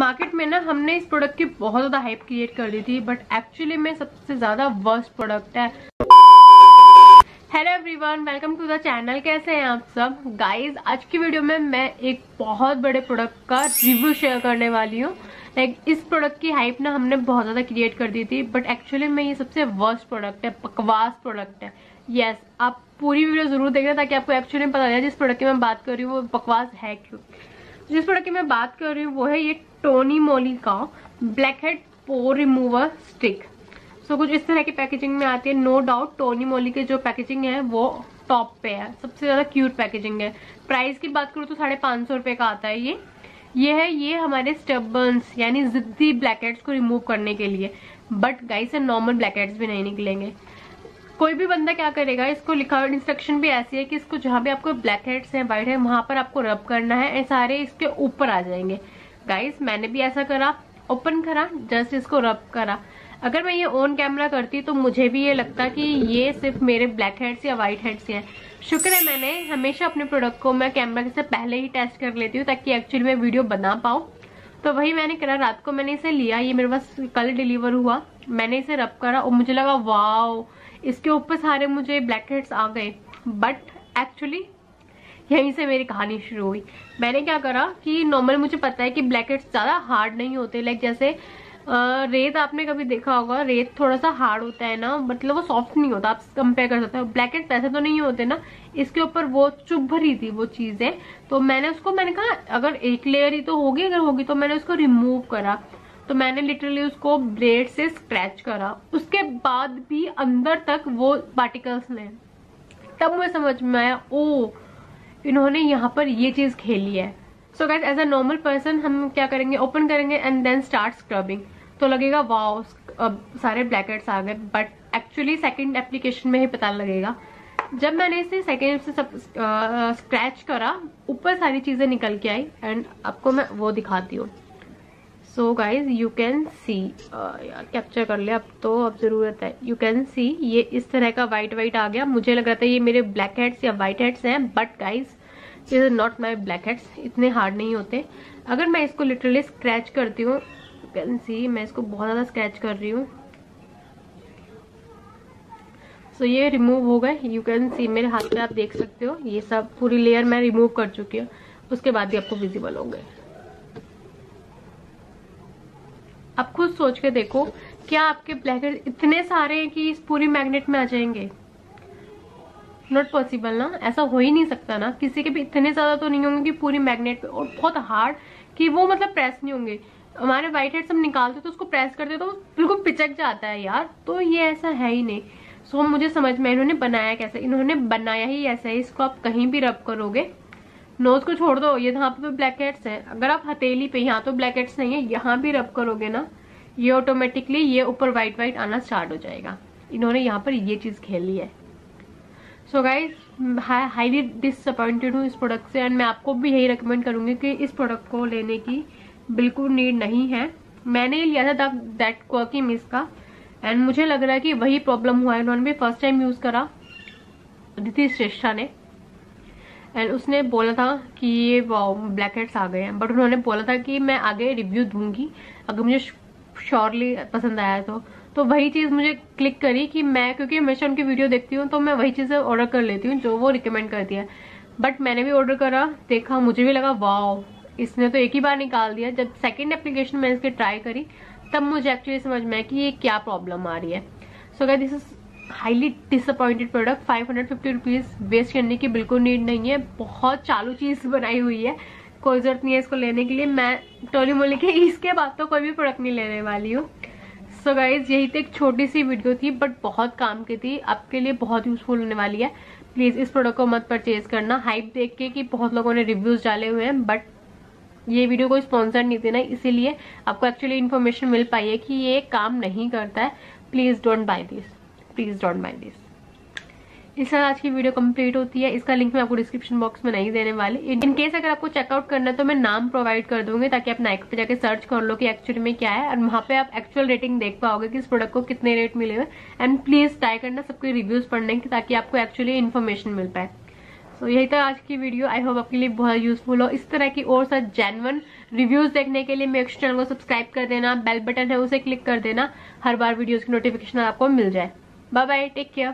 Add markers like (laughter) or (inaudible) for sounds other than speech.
Market में ना हमने इस प्रोडक्ट की बहुत ज़्यादा हाइप क्रिएट कर दी थी बट एक्चुअली में सबसे ज़्यादा वर्स्ट प्रोडक्ट है। Hello everyone welcome to the channel कैसे हैं आप सब? गाइस आज की वीडियो में मैं एक बहुत बड़े प्रोडक्ट का रिव्यू शेयर करने वाली हूँ। लाइक इस प्रोडक्ट की हाइप ना हमने बहुत ज़्यादा क्रिएट कर दी थी बट एक्चुअली में ये सबसे वर्स्ट प्रोडक्ट है बकवास प्रोडक्ट है। यस yes, आप पूरी वीडियो ज़रूर देखना ताकि आपको एक्चुअली पता चले जिस प्रोडक्ट की मैं बात कर रही हूँ वो बकवास है क्यों? जिस प्रोडक्ट की मैं बात कर रही हूँ, वो है ये टोनी मोली का blackhead pore remover stick so कुछ इस तरह की पैकेजिंग में आती है। नो डाउट टोनी मोली के जो पैकेजिंग है, वो टॉप पे है। सबसे ज़्यादा क्यूट पैकेजिंग है। प्राइस की बात करूँ तो साढ़े पाँच सौ रुपए का आता है ये। ये है, ये हमारे स्टबर्स यानी जिद्दी ब्लैकेट्स को रिमूव करने के लिए। बट गाइस से नॉर्मल ब्लैकेट्स भी नहीं निकलेंगे। कोई भी बंदा क्या करेगा, इसको लिखा हुआ इंस्ट्रक्शन भी ऐसी है कि इसको जहाँ भी आपको ब्लैक हेड्स है व्हाइट है, वहाँ पर आपको रब करना है सारे इसके ऊपर आ जाएँगे। गाइस मैंने भी ऐसा करा ओपन करा जस्ट इसको रब करा। अगर मैं ये ऑन कैमरा करती तो मुझे भी ये लगता कि ये सिर्फ़ मेरे ब्लैक हेड्स या व्हाइट हेड्स हैं शुक्र है मैंने हमेशा अपने प्रोडक्ट को मैं कैमरा से पहले ही टेस्ट कर लेती हूँ ताकि एक्चुअली मैं वीडियो बना पाऊँ। तो वही मैंने करा, रात को मैंने इसे लिया, ये मेरे पास कल डिलीवर हुआ। मैंने इसे रब करा और मुझे लगा, वाओ इसके ऊपर सारे मुझे ब्लैक हेड्स आ गए। बट एक्चुअली यहीं से मेरी कहानी शुरू हुई। मैंने क्या करा कि नॉर्मल मुझे पता है कि ब्लैक हेड्स ज़्यादा हार्ड नहीं होते। लाइक जैसे रेत आपने कभी देखा होगा, रेत थोड़ा सा हार्ड होता है ना मतलब वो सॉफ्ट नहीं होता, आप कंपेयर कर सकते हो। ब्लैक हेड्स ऐसे तो नहीं होते ना। इसके ऊपर वो चुभ रही थी वो चीज़ें। तो मैंने उसको, मैंने कहा, अगर एक लेयर ही तो होगी, अगर होगी तो मैंने उसको रिमूव करा। तो मैंने लिटरली उसको ब्लेड से स्क्रैच करा। उसके बाद भी अंदर तक वो पार्टिकल्स ने। तब मुझे समझ में आया ओ इन्होंने यहाँ पर ये चीज़ खेली है। So guys as a normal person हम क्या करेंगे? ओपन करेंगे एंड देन स्टार्ट स्क्रबिंग तो लगेगा, वाओ सारे ब्लैकेट्स आ गए। बट एक्चुअली सेकेंड एप्लीकेशन में ही पता लगेगा। जब मैंने इसे सेकेंड से सब स्क्रैच करा, ऊपर सारी चीज़ें निकल के आई। एंड आपको मैं वो दिखाती हूँ। So guys you can see capture कर ले अब तो अब ज़रूरत है। यू कैन सी ये इस तरह का व्हाइट व्हाइट आ गया। मुझे लग रहा था ये मेरे ब्लैक हेड्स या व्हाइट हेड्स हैं but guys is not my blackheads इतने हार्ड नहीं होते। अगर मैं इसको लिटरली स्क्रैच करती हूँ यू कैन सी मैं इसको बहुत ज़्यादा स्क्रैच कर रही हूँ। सो so, ये रिमूव हो गए। यू कैन सी मेरे हाथ में आप देख सकते हो ये सब पूरी लेयर मैं रिमूव कर चुकी हूँ। उसके बाद भी आपको विजिबल होंगे। आप खुद सोच के देखो क्या आपके ब्लैकेट इतने सारे हैं कि इस पूरी मैग्नेट में आ जाएँगे? नॉट पॉसिबल ना? ऐसा हो ही नहीं सकता ना? किसी के भी इतने ज़्यादा तो नहीं होंगे कि पूरी मैग्नेट पे और बहुत हार्ड कि वो मतलब प्रेस नहीं होंगे। हमारे व्हाइट हेड सब निकालते तो उसको प्रेस करते तो बिल्कुल पिचक जाता है यार। तो ये ऐसा है ही नहीं। सो so, मुझे समझ में इन्होंने बनाया कैसे? इन्होंने बनाया ही ऐसा है इसको आप कहीं भी रब करोगे नोज़ को छोड़ दो, ये यहाँ पे ब्लैकेट्स है। अगर आप हथेली पे, यहाँ तो ब्लैकेट्स नहीं है, यहाँ भी रब करोगे ना, ये ऑटोमेटिकली ये ऊपर व्हाइट व्हाइट आना स्टार्ट हो जाएगा। इन्होंने यहाँ पर ये चीज़ खेली है। सो गाइज़ हाईली डिसअपॉइंटेड हूँ इस प्रोडक्ट से एंड मैं आपको भी यही रिकमेंड करूँगी कि इस प्रोडक्ट को लेने की बिल्कुल नीड नहीं है। मैंने लिया था दैट क्वर्की मिस का एंड मुझे लग रहा है कि वही प्रॉब्लम हुआ है। उन्होंने भी फ़र्स्ट टाइम यूज़ करा। अदिति श्रेष्ठा ने। एंड उसने बोला था कि ये ब्लैक हेड्स आ गए हैं। बट उन्होंने बोला था कि मैं आगे रिव्यू दूँगी। अगर मुझे श्योरली पसंद आया तो। तो वही चीज़ मुझे क्लिक करी कि मैं, क्योंकि हमेशा उनकी वीडियो देखती हूँ तो मैं वही चीज़ें ऑर्डर कर लेती हूँ जो वो रिकमेंड करती है। बट मैंने भी ऑर्डर करा, देखा, मुझे भी लगा वाओ इसने तो एक ही बार निकाल दिया। जब सेकेंड एप्लीकेशन मैंने इसकी ट्राई करी, तब मुझे एक्चुअली समझ में आया कि ये क्या प्रॉब्लम आ रही है। सो अगर this is highly disappointed product five hundred fifty rupees waste करने की बिल्कुल नीड नहीं है। बहुत चालू चीज़ बनाई हुई है। कोई ज़रूरत नहीं है इसको लेने के लिए। मैं टोली मोली के (laughs) इसके बाद तो कोई भी प्रोडक्ट नहीं लेने वाली हूँ। सो गाइज़ यही तो एक छोटी सी वीडियो थी बट बहुत काम की थी। आपके लिए बहुत यूजफुल होने वाली है। प्लीज़ इस प्रोडक्ट को मत परचेज करना। हाइप देख के कि बहुत लोगों ने रिव्यूज़ डाले हुए हैं बट ये वीडियो कोई स्पॉन्सर नहीं थी ना, इसीलिए आपको एक्चुअली इन्फॉर्मेशन मिल पाई है कि ये काम नहीं करता है। Please don't buy this please don't mind this इस तरह आज की वीडियो कंप्लीट होती है। इसका लिंक मैं आपको डिस्क्रिप्शन बॉक्स में नहीं देने वाली। इन केस अगर आपको चेकआउट करना है तो मैं नाम प्रोवाइड कर दूँगी, ताकि आप नाइक पे जाके सर्च कर लो कि एक्चुअली में क्या है। और वहाँ पे आप एक्चुअल रेटिंग देख पाओगे कि इस प्रोडक्ट को कितने रेट मिले हुए एंड प्लीज़ ट्राई करना, सबके रिव्यूज़ पढ़ने की, ताकि आपको एक्चुअली इन्फॉर्मेशन मिल पाए। तो यही था आज की वीडियो आई होप आपके लिए बहुत यूजफुल हो। इस तरह की और साथ जेनवन रिव्यूज़ देखने के लिए मेरे चैनल को सब्सक्राइब कर देना। बेल बटन है, उसे क्लिक कर देना। हर बार वीडियोज़ की नोटिफिकेशन आपको मिल जाए। Bye bye take care